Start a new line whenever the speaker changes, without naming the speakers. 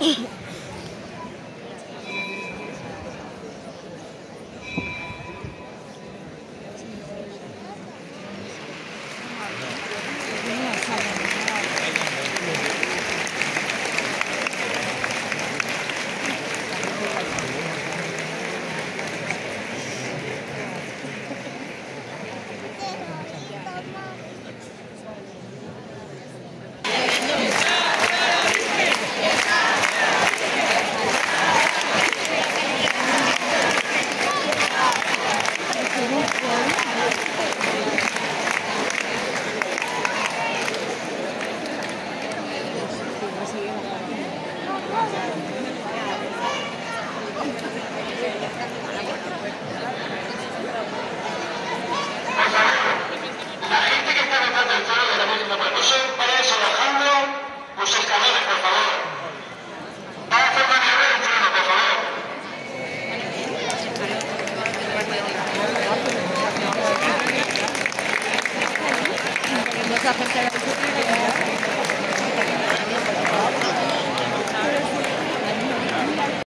Yeah. Obrigada, Pantera